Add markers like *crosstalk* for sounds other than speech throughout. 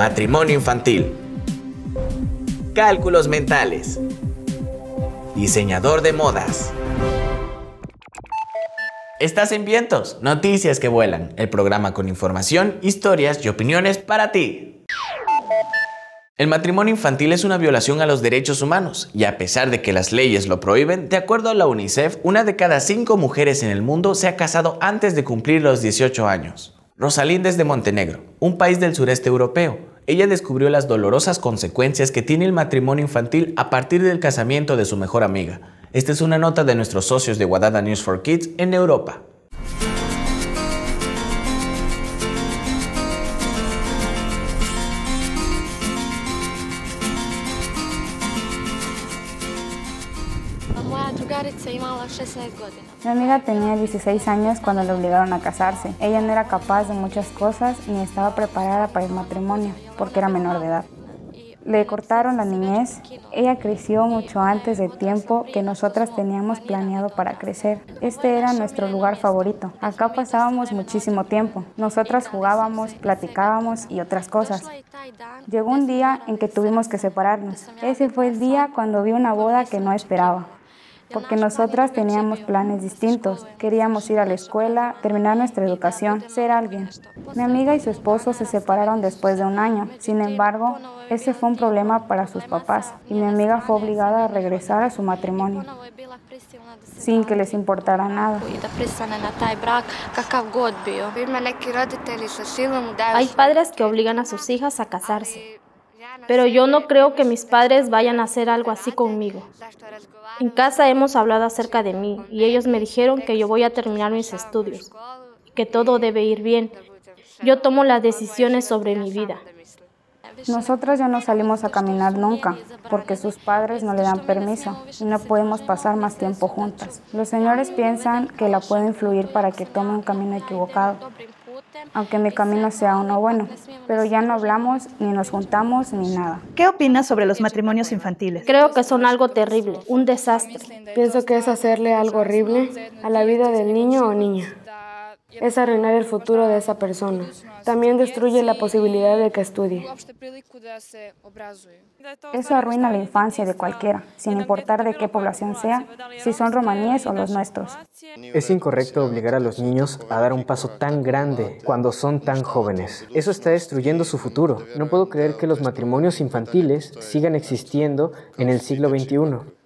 Matrimonio infantil. Cálculos mentales. Diseñador de modas. Estás en Vientos, noticias que vuelan, el programa con información, historias y opiniones para ti. El matrimonio infantil es una violación a los derechos humanos y a pesar de que las leyes lo prohíben, de acuerdo a la UNICEF, una de cada cinco mujeres en el mundo se ha casado antes de cumplir los 18 años. Rosalind es de Montenegro, un país del sureste europeo. Ella descubrió las dolorosas consecuencias que tiene el matrimonio infantil a partir del casamiento de su mejor amiga. Esta es una nota de nuestros socios de Guadada News for Kids en Europa. Mi amiga tenía 16 años cuando le obligaron a casarse. Ella no era capaz de muchas cosas ni estaba preparada para el matrimonio porque era menor de edad. Le cortaron la niñez. Ella creció mucho antes del tiempo que nosotras teníamos planeado para crecer. Este era nuestro lugar favorito. Acá pasábamos muchísimo tiempo. Nosotras jugábamos, platicábamos y otras cosas. Llegó un día en que tuvimos que separarnos. Ese fue el día cuando vi una boda que no esperaba porque nosotras teníamos planes distintos. Queríamos ir a la escuela, terminar nuestra educación, ser alguien. Mi amiga y su esposo se separaron después de un año. Sin embargo, ese fue un problema para sus papás y mi amiga fue obligada a regresar a su matrimonio sin que les importara nada. Hay padres que obligan a sus hijas a casarse, pero yo no creo que mis padres vayan a hacer algo así conmigo. En casa hemos hablado acerca de mí y ellos me dijeron que yo voy a terminar mis estudios, que todo debe ir bien. Yo tomo las decisiones sobre mi vida. Nosotros ya no salimos a caminar nunca porque sus padres no le dan permiso y no podemos pasar más tiempo juntas. Los señores piensan que la puedo influir para que tome un camino equivocado, aunque mi camino sea uno bueno, pero ya no hablamos ni nos juntamos ni nada. ¿Qué opinas sobre los matrimonios infantiles? Creo que son algo terrible, un desastre. Pienso que es hacerle algo horrible a la vida del niño o niña es arruinar el futuro de esa persona. También destruye la posibilidad de que estudie. Eso arruina la infancia de cualquiera, sin importar de qué población sea, si son romaníes o los nuestros. Es incorrecto obligar a los niños a dar un paso tan grande cuando son tan jóvenes. Eso está destruyendo su futuro. No puedo creer que los matrimonios infantiles sigan existiendo en el siglo XXI.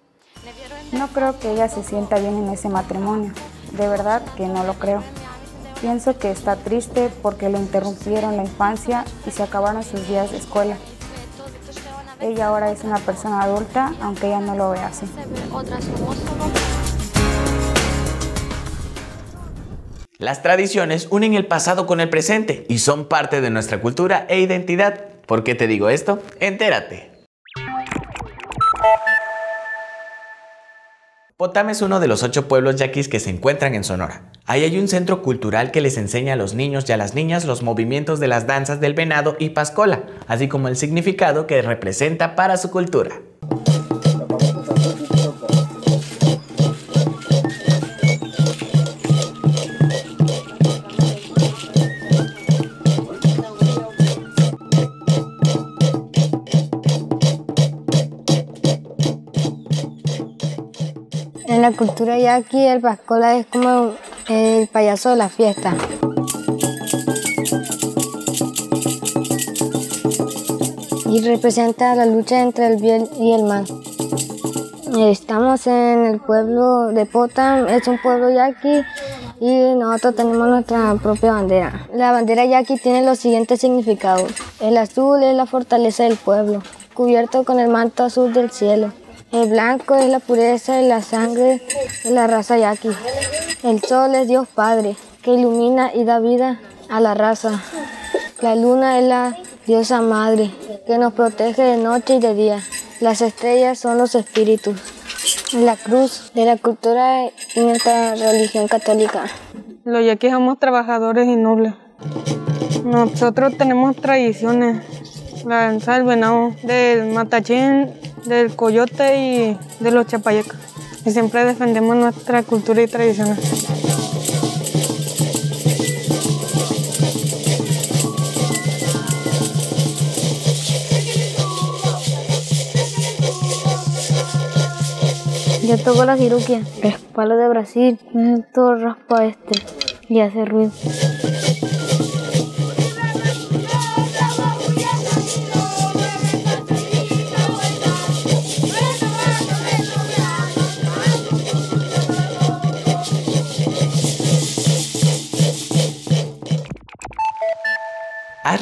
No creo que ella se sienta bien en ese matrimonio. De verdad que no lo creo. Pienso que está triste porque le interrumpieron la infancia y se acabaron sus días de escuela. Ella ahora es una persona adulta, aunque ella no lo vea así. Las tradiciones unen el pasado con el presente y son parte de nuestra cultura e identidad. ¿Por qué te digo esto? Entérate. Potam es uno de los ocho pueblos yaquis que se encuentran en Sonora. Ahí hay un centro cultural que les enseña a los niños y a las niñas los movimientos de las danzas del venado y pascola, así como el significado que representa para su cultura. Cultura yaqui el pascola es como el payaso de la fiesta. Y representa la lucha entre el bien y el mal. Estamos en el pueblo de Potam, es un pueblo yaqui y nosotros tenemos nuestra propia bandera. La bandera yaqui tiene los siguientes significados. El azul es la fortaleza del pueblo, cubierto con el manto azul del cielo. El blanco es la pureza y la sangre de la raza yaqui. El sol es Dios Padre, que ilumina y da vida a la raza. La luna es la diosa madre, que nos protege de noche y de día. Las estrellas son los espíritus. La cruz de la cultura y nuestra religión católica. Los yaquis somos trabajadores y nobles. Nosotros tenemos tradiciones. La danza del venado, del matachín, del coyote y de los chapayecas. Y siempre defendemos nuestra cultura y tradiciones. Yo toco la ciruquia, el palo de Brasil, esto raspa este y hace ruido.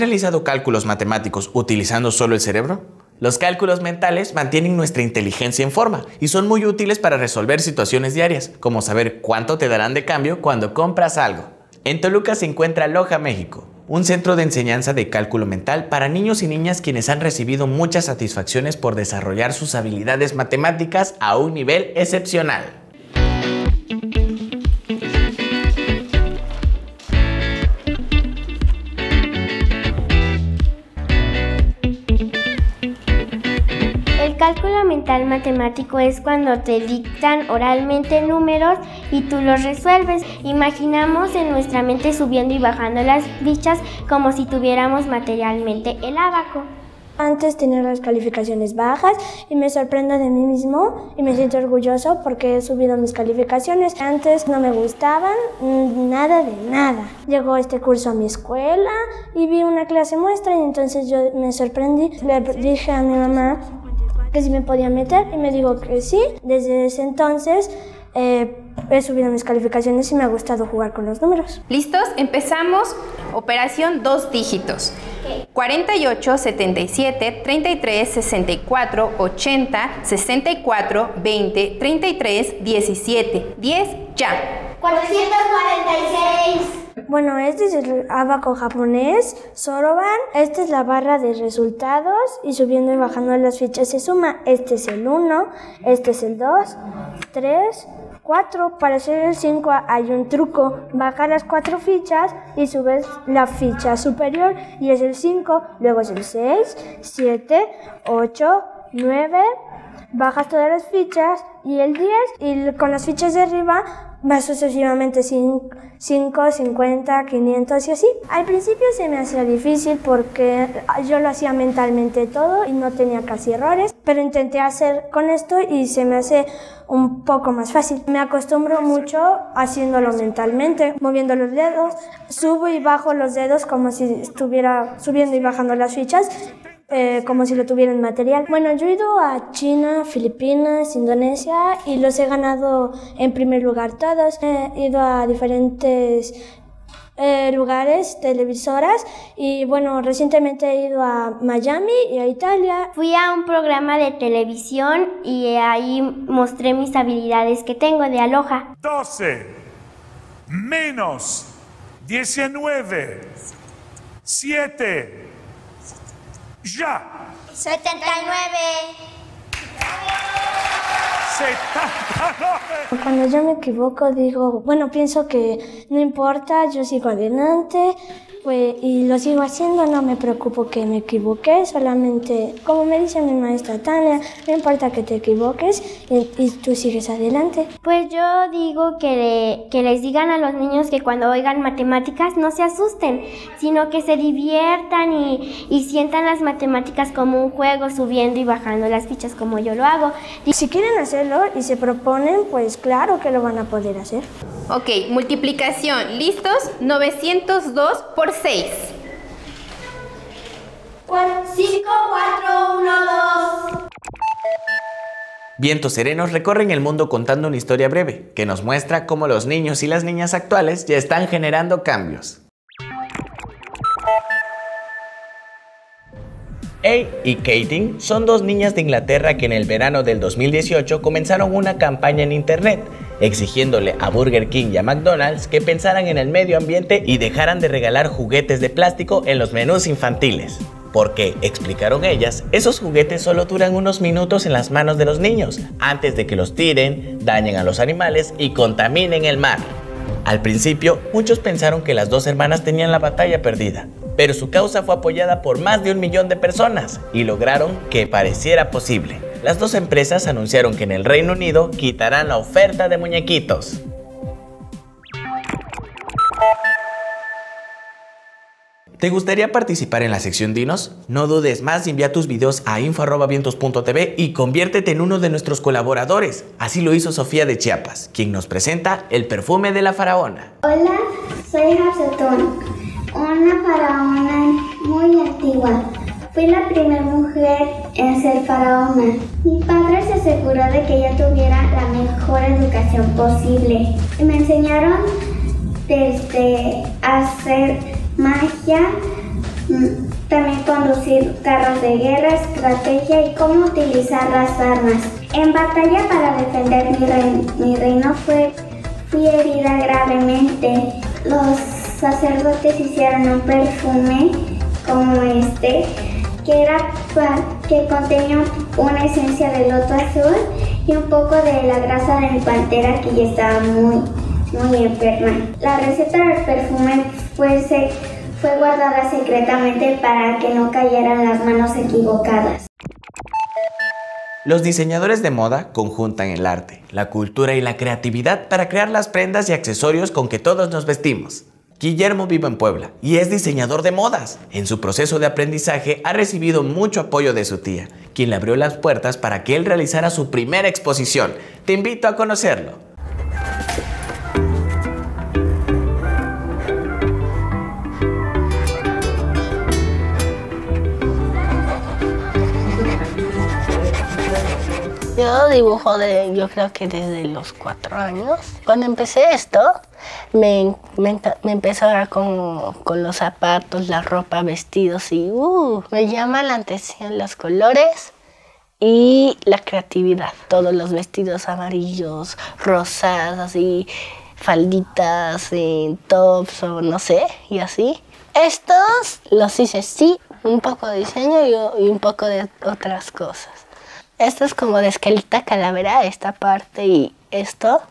Realizado cálculos matemáticos utilizando solo el cerebro? Los cálculos mentales mantienen nuestra inteligencia en forma y son muy útiles para resolver situaciones diarias, como saber cuánto te darán de cambio cuando compras algo. En Toluca se encuentra Loja México, un centro de enseñanza de cálculo mental para niños y niñas quienes han recibido muchas satisfacciones por desarrollar sus habilidades matemáticas a un nivel excepcional. Cálculo mental matemático es cuando te dictan oralmente números y tú los resuelves. Imaginamos en nuestra mente subiendo y bajando las fichas como si tuviéramos materialmente el abaco. Antes tenía las calificaciones bajas y me sorprendo de mí mismo y me siento orgulloso porque he subido mis calificaciones. Antes no me gustaban nada de nada. Llegó este curso a mi escuela y vi una clase muestra y entonces yo me sorprendí. Le dije a mi mamá que si me podía meter y me dijo que sí. Desde ese entonces eh, he subido mis calificaciones y me ha gustado jugar con los números. ¿Listos? Empezamos. Operación dos dígitos. 48, 77, 33, 64, 80, 64, 20, 33, 17, 10, ya. 446. Bueno, este es el abaco japonés, Soroban. Esta es la barra de resultados y subiendo y bajando las fichas se suma. Este es el 1, este es el 2, 3, 4. Para hacer el 5 hay un truco. Baja las 4 fichas y subes la ficha superior y es el 5. Luego es el 6, 7, 8, 9. Bajas todas las fichas y el 10 y con las fichas de arriba va sucesivamente 5, 50, 500 y así. Al principio se me hacía difícil porque yo lo hacía mentalmente todo y no tenía casi errores, pero intenté hacer con esto y se me hace un poco más fácil. Me acostumbro mucho haciéndolo mentalmente, moviendo los dedos, subo y bajo los dedos como si estuviera subiendo y bajando las fichas eh, como si lo tuvieran material. Bueno, yo he ido a China, Filipinas, Indonesia y los he ganado en primer lugar todos. He ido a diferentes eh, lugares, televisoras y bueno, recientemente he ido a Miami y a Italia. Fui a un programa de televisión y ahí mostré mis habilidades que tengo de aloja. 12 menos 19 7 ya. 79. 79. *laughs* Cuando yo me equivoco digo, bueno, pienso que no importa, yo sigo adelante pues, y lo sigo haciendo, no me preocupo que me equivoqué, solamente, como me dice mi maestra Tania, no importa que te equivoques y, tú sigues adelante. Pues yo digo que, que les digan a los niños que cuando oigan matemáticas no se asusten, sino que se diviertan y, y sientan las matemáticas como un juego, subiendo y bajando las fichas como yo lo hago. Y si quieren hacerlo y se proponen, pues claro que lo van a poder hacer. Ok, multiplicación, ¿listos? 902 por 6. 5, 4, 1, 2. Vientos serenos recorren el mundo contando una historia breve que nos muestra cómo los niños y las niñas actuales ya están generando cambios. A y Katie son dos niñas de Inglaterra que en el verano del 2018 comenzaron una campaña en internet exigiéndole a Burger King y a McDonald's que pensaran en el medio ambiente y dejaran de regalar juguetes de plástico en los menús infantiles. Porque, explicaron ellas, esos juguetes solo duran unos minutos en las manos de los niños, antes de que los tiren, dañen a los animales y contaminen el mar. Al principio, muchos pensaron que las dos hermanas tenían la batalla perdida, pero su causa fue apoyada por más de un millón de personas y lograron que pareciera posible. Las dos empresas anunciaron que en el Reino Unido quitarán la oferta de muñequitos. ¿Te gustaría participar en la sección Dinos? No dudes más y envía tus videos a info.vientos.tv y conviértete en uno de nuestros colaboradores. Así lo hizo Sofía de Chiapas, quien nos presenta el perfume de la faraona. Hola, soy Hafsetón, una faraona muy antigua. Fui la primera mujer en ser faraona. Mi padre se aseguró de que yo tuviera la mejor educación posible. Me enseñaron desde hacer magia, mm, también conducir carros de guerra, estrategia y cómo utilizar las armas. En batalla para defender mi, reino, fue, fui herida gravemente. Los sacerdotes hicieron un perfume como este que era que contenía una esencia de loto azul y un poco de la grasa de mi pantera que ya estaba muy muy enferma. La receta del perfume fue, fue guardada secretamente para que no cayeran las manos equivocadas. Los diseñadores de moda conjuntan el arte, la cultura y la creatividad para crear las prendas y accesorios con que todos nos vestimos. Guillermo vive en Puebla y es diseñador de modas. En su proceso de aprendizaje ha recibido mucho apoyo de su tía, quien le abrió las puertas para que él realizara su primera exposición. Te invito a conocerlo. Yo dibujo de, yo creo que desde los cuatro años. Cuando empecé esto, me, me, empezó a ver con, con, los zapatos, la ropa, vestidos y uh, me llama la atención los colores y la creatividad. Todos los vestidos amarillos, rosados, así, falditas, tops o no sé, y así. Estos los hice sí, un poco de diseño y un poco de otras cosas. Esto es como de esquelita calavera, esta parte y esto.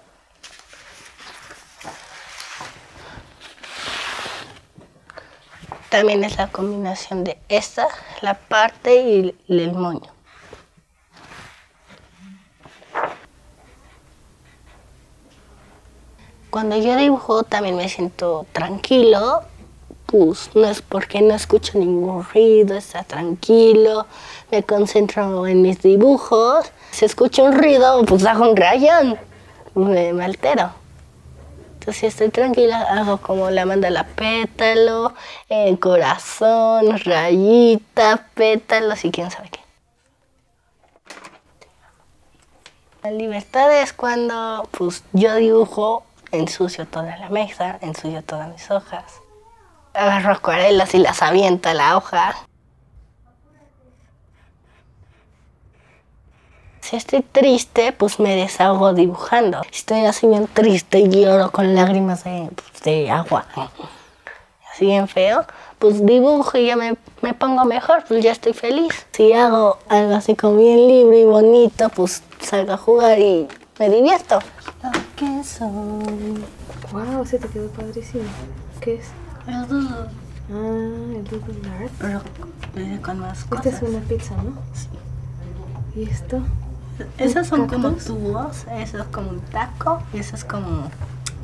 También es la combinación de esta, la parte y el moño. Cuando yo dibujo también me siento tranquilo pues no es porque no escucho ningún ruido, está tranquilo, me concentro en mis dibujos. Si escucho un ruido, pues hago un rayón, me, me altero. Entonces si estoy tranquila, hago como la la pétalo, corazón, rayita, pétalos y quién sabe qué. La libertad es cuando pues, yo dibujo, ensucio toda la mesa, ensucio todas mis hojas agarro acuarelas y las aviento a la hoja. Si estoy triste, pues me desahogo dibujando. Si estoy así bien triste y lloro con lágrimas de, pues, agua, así bien feo, pues dibujo y ya me, me, pongo mejor, pues ya estoy feliz. Si hago algo así como bien libre y bonito, pues salgo a jugar y me divierto. ¿Qué son? Wow, se te quedó padrísimo. ¿Qué es? El doodle. Ah, el doodle art. Pero eh, con más cosas. Esta es una pizza, ¿no? Sí. ¿Y esto? Esos son como tubos, eso es como un taco y eso es como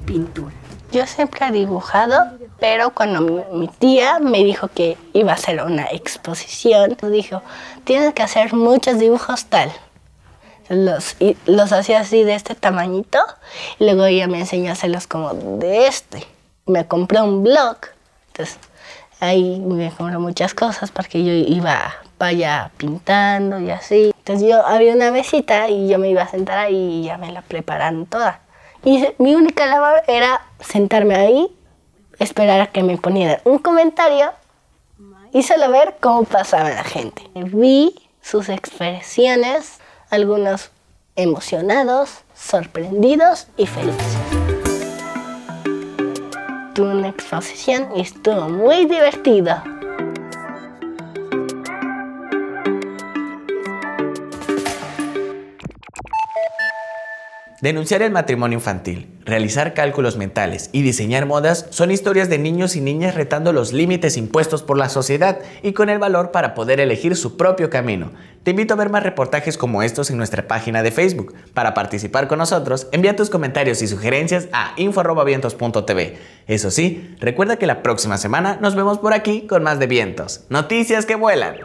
pintura. Yo siempre he dibujado, pero cuando mi, tía me dijo que iba a hacer una exposición, dijo, tienes que hacer muchos dibujos tal. Los, los hacía así de este tamañito y luego ella me enseñó a hacerlos como de este me compré un blog. Entonces, ahí me compré muchas cosas porque yo iba para allá pintando y así. Entonces, yo había una mesita y yo me iba a sentar ahí y ya me la prepararon toda. Y mi única labor era sentarme ahí, esperar a que me ponieran un comentario y solo ver cómo pasaba la gente. Vi sus expresiones, algunos emocionados, sorprendidos y felices una exposición y estuvo muy divertido. Denunciar el matrimonio infantil, realizar cálculos mentales y diseñar modas son historias de niños y niñas retando los límites impuestos por la sociedad y con el valor para poder elegir su propio camino. Te invito a ver más reportajes como estos en nuestra página de Facebook. Para participar con nosotros, envía tus comentarios y sugerencias a info.vientos.tv. Eso sí, recuerda que la próxima semana nos vemos por aquí con más de vientos. Noticias que vuelan.